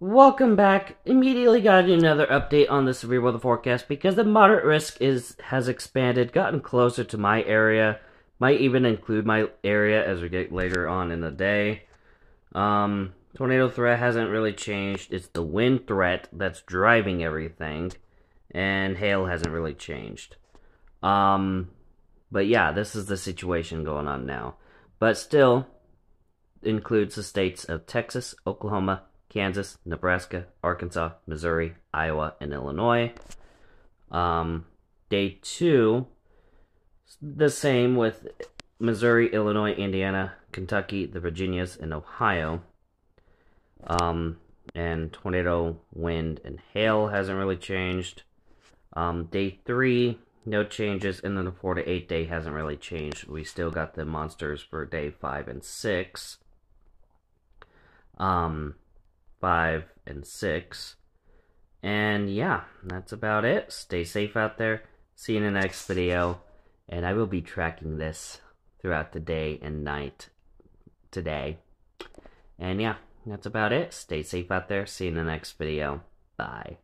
Welcome back. Immediately got another update on the severe weather forecast because the moderate risk is has expanded, gotten closer to my area. Might even include my area as we get later on in the day. Um, tornado threat hasn't really changed. It's the wind threat that's driving everything, and hail hasn't really changed. Um, but yeah, this is the situation going on now. But still, includes the states of Texas, Oklahoma, Kansas, Nebraska, Arkansas, Missouri, Iowa, and Illinois. Um, day two, the same with Missouri, Illinois, Indiana, Kentucky, the Virginias, and Ohio. Um, and tornado, wind, and hail hasn't really changed. Um, day three, no changes, and then the four to eight day hasn't really changed. We still got the monsters for day five and six. Um, five, and six. And yeah, that's about it. Stay safe out there. See you in the next video. And I will be tracking this throughout the day and night today. And yeah, that's about it. Stay safe out there. See you in the next video. Bye.